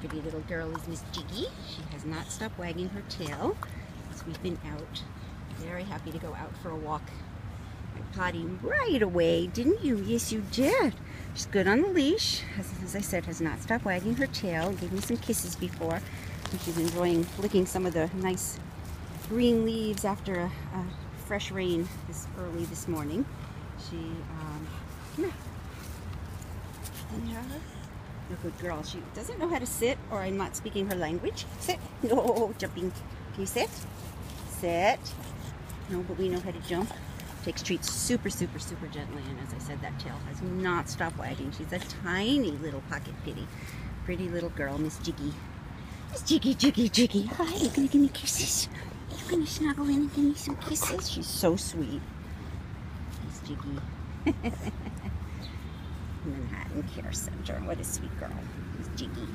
Pretty little girl is Miss Jiggy. She has not stopped wagging her tail since we've been out. Very happy to go out for a walk. I potty right away, didn't you? Yes, you did. She's good on the leash. As, as I said, has not stopped wagging her tail. Gave me some kisses before. And she's enjoying licking some of the nice green leaves after a, a fresh rain this early this morning. She, um, come here. Yeah. A good girl. She doesn't know how to sit, or I'm not speaking her language. Sit. No, jumping. Can you sit? Sit. No, but we know how to jump. Takes treats super, super, super gently, and as I said, that tail has not stopped wagging. She's a tiny little pocket pitty. Pretty little girl, Miss Jiggy. Miss Jiggy, Jiggy, Jiggy. Hi, you gonna give me kisses? You gonna snuggle in and give me some kisses? She's so sweet. Miss Jiggy. Manhattan Care Center. What a sweet girl. Jiggy.